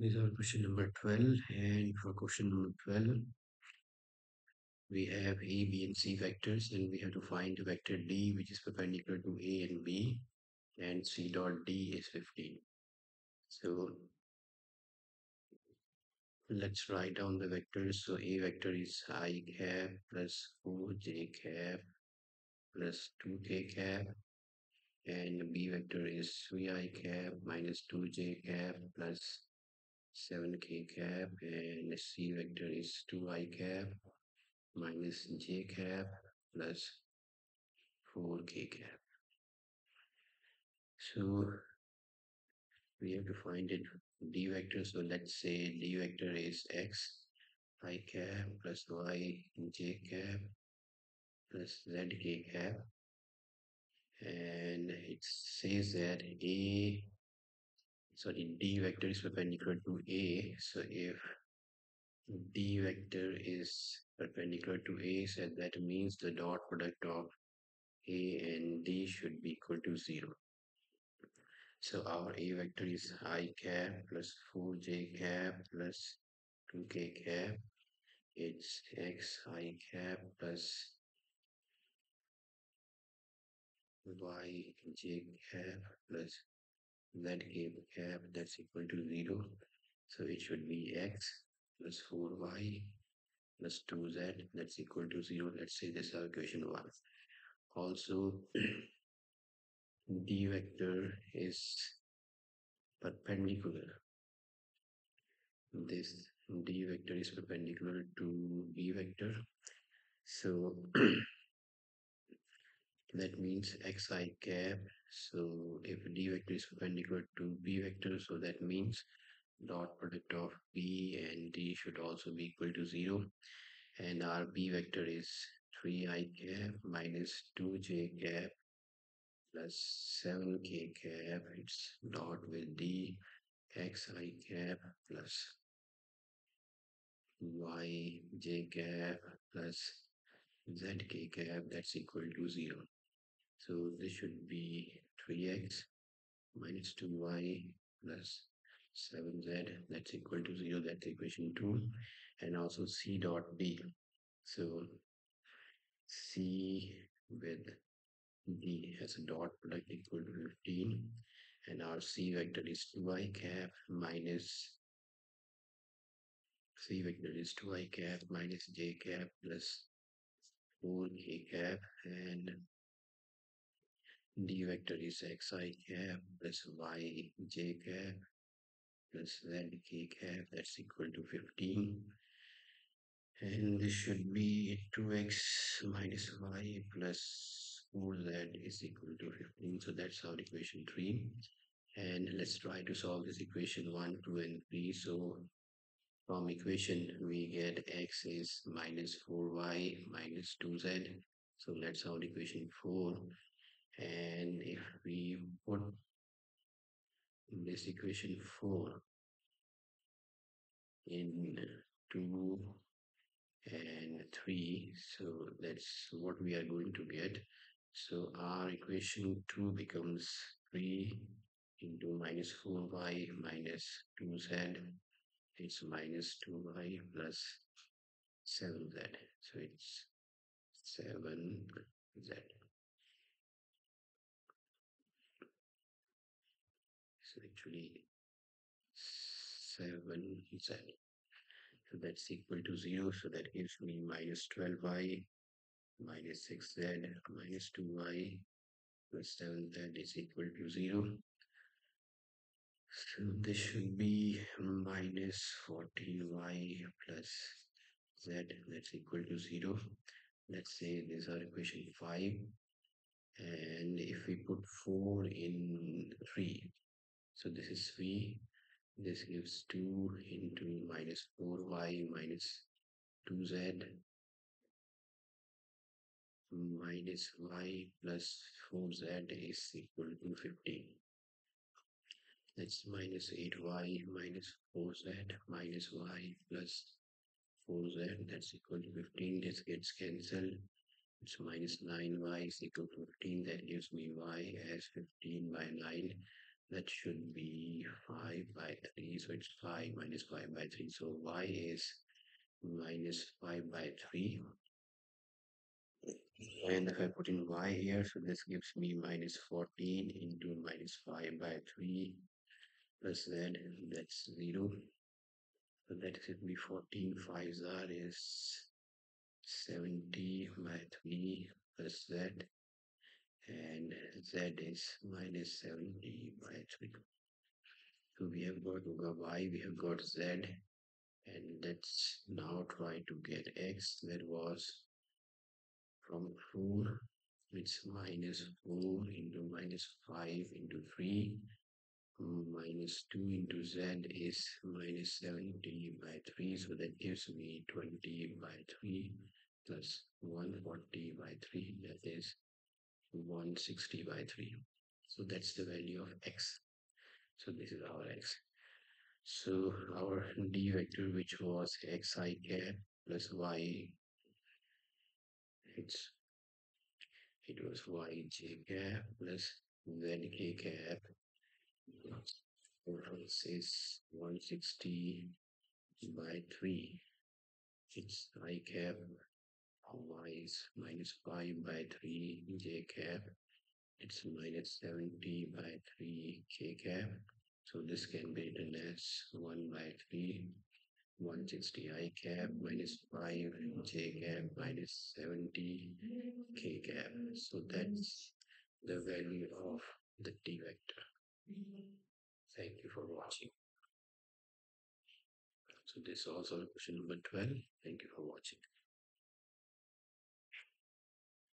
These are question number 12 and for question number 12 we have A, B and C vectors and we have to find the vector D which is perpendicular to A and B and C dot D is 15. So let's write down the vectors. So A vector is i cap plus 4j cap plus 2k cap and B vector is 3i cap minus 2j cap plus 7k cap mm-hmm. and C vector is 2i cap minus j cap plus 4k cap. So we have to find it d vector. So let's say d vector is x i cap plus y j cap plus z k cap and it says that a sorry d vector is perpendicular to a. So if d vector is perpendicular to a so that means the dot product of a and d should be equal to 0 so our a vector is i cap plus 4j cap plus 2k cap. It's x i cap plus y j cap plus z k cap that's equal to 0 so it should be x plus 4y plus 2z that's equal to 0 let's say this is our equation 1 also d vector is perpendicular. This d vector is perpendicular to b vector. So that means xi cap. So if d vector is perpendicular to b vector so that means dot product of b and d should also be equal to 0 and our b vector is 3i cap minus 2j cap plus 7k cap. It's dot with d xi cap plus y j cap plus zk cap. That's equal to 0 so this should be 3x minus 2y plus 7z that's equal to 0 that's equation 2 and also c dot d. So c with d has a dot product equal to 15 and our c vector is 2i cap minus c vector is 2i cap minus j cap plus 4k cap and d vector is xi cap plus y j cap plus z k cap that's equal to 15 and this should be 2x minus y plus 4z is equal to 15 so that's our equation 3 and let's try to solve this equation 1 2 and 3 so from equation we get x is minus 4y minus 2z so that's our equation 4 and if we put this equation 4 in 2 and 3 so that's what we are going to get. So our equation 2 becomes 3 into minus 4y minus 2z it's minus 2y plus 7z so it's 7z actually 7z so that's equal to 0 so that gives me minus 12y minus 6z minus 2y plus 7z is equal to 0 so this should be minus 14y plus z that's equal to 0 let's say this is our equation 5 and if we put 4 in 3 so this is v. this gives 2 into minus 4y minus 2z minus y plus 4z is equal to 15 that's minus 8y minus 4z minus y plus 4z that's equal to 15 this gets cancelled. It's minus 9y is equal to 15 that gives me y as 15 by 9 that should be 5 by 3 so it's 5 minus 5 by 3 so y is minus 5 by 3 and if I put in y here so this gives me minus 14 into minus 5 by 3 plus z that's 0 so that should be 14 5 is 70 by 3 plus z and z is minus 70 by 3 so we have got y we have got z and let's now try to get x. That was from 4 it's minus 4 into minus 5 into 3 minus 2 into z is minus 70 by 3 so that gives me 20 by 3 plus 140 by 3 that is 160 by 3 so that's the value of x. So this is our x. So our d vector which was xi cap plus y it's it was yj cap plus zk cap. This is 160 by 3 it's i cap y is minus 5 by 3 j cap. It's minus 70 by 3 k cap. So this can be written as 1 by 3 160 i cap minus 5 j cap minus 70 k cap. So that's the value of the t vector. Thank you for watching. So this is also question number 12 thank you for watching